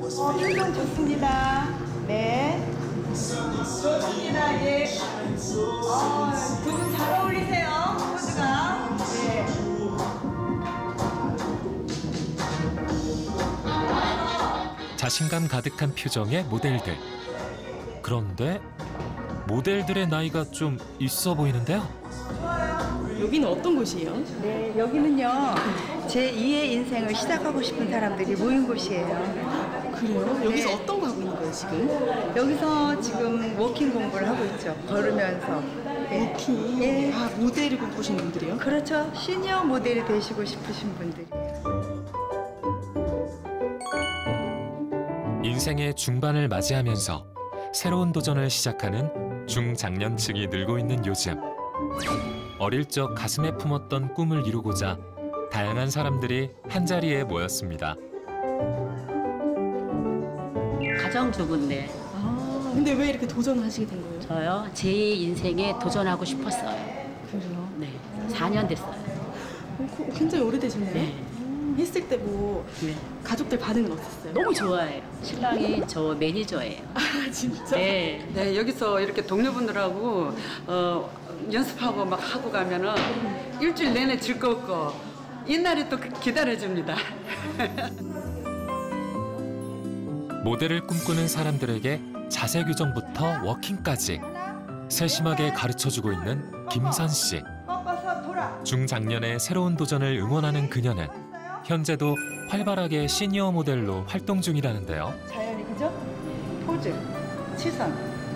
어, 표정 좋습니다. 네. 좋습니다. 예. 어, 두분 잘 어울리세요. 포즈가. 네. 자신감 가득한 표정의 모델들. 그런데 모델들의 나이가 좀 있어 보이는데요. 여기는 어떤 곳이에요? 네, 여기는요. 제 2의 인생을 시작하고 싶은 사람들이 모인 곳이에요. 그래요? 여기서 네. 어떤 거 하고 있는 거예요 지금? 여기서 지금 워킹 공부를 하고 있죠. 걸으면서. 네. 워킹? 예. 아 모델을 꿈꾸신 분들이요? 그렇죠. 시니어 모델이 되시고 싶으신 분들이. 인생의 중반을 맞이하면서 새로운 도전을 시작하는 중장년층이 늘고 있는 요즘. 어릴 적 가슴에 품었던 꿈을 이루고자 다양한 사람들이 한자리에 모였습니다. 가정주부인데 아 근데 왜 이렇게 도전하시게 된 거예요? 저요 제 인생에 도전하고 싶었어요. 그래요? 네, 4년 됐어요. 어, 그- 굉장히 오래되셨네요. 네. 음, 했을 때뭐 네. 가족들 반응은 어땠어요? 너무 좋아해요. 신랑이 저 매니저예요. 아 진짜? 네. 네, 여기서 이렇게 동료분들하고 어, 연습하고 막 하고 가면은 일주일 내내 즐겁고 옛날에 또 기다려줍니다. 모델을 꿈꾸는 사람들에게 자세 교정부터 워킹까지 세심하게 가르쳐주고 있는 김선 씨. 중장년의 새로운 도전을 응원하는 그녀는 현재도 활발하게 시니어 모델로 활동 중이라는데요. 자연이 그죠? 포즈, 시선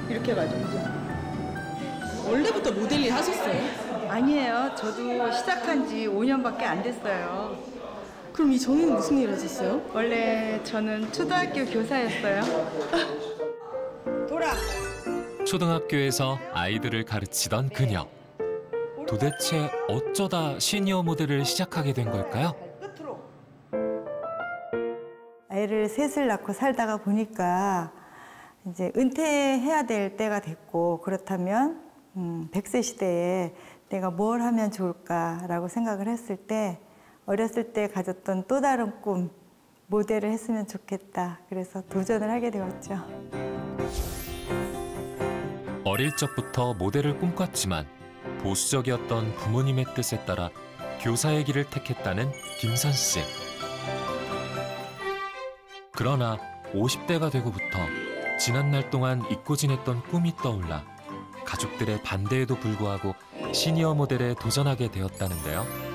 이렇게 가지고? 원래부터 모델일 하셨어요? 아니에요. 저도 시작한 지 5년밖에 안 됐어요. 그럼 이 전에는 무슨 일 하셨어요? 원래 저는 초등학교 교사였어요. 돌아. 초등학교에서 아이들을 가르치던 그녀. 도대체 어쩌다 시니어 모델을 시작하게 된 걸까요? 아이를 셋을 낳고 살다가 보니까 이제 은퇴해야 될 때가 됐고 그렇다면 음, 100세 시대에 내가 뭘 하면 좋을까라고 생각을 했을 때 어렸을 때 가졌던 또 다른 꿈 모델을 했으면 좋겠다. 그래서 도전을 하게 되었죠. 어릴 적부터 모델을 꿈꿨지만 보수적이었던 부모님의 뜻에 따라 교사의 길을 택했다는 김선 씨. 그러나 50대가 되고부터 지난날 동안 잊고 지냈던 꿈이 떠올라 가족들의 반대에도 불구하고 시니어 모델에 도전하게 되었다는데요.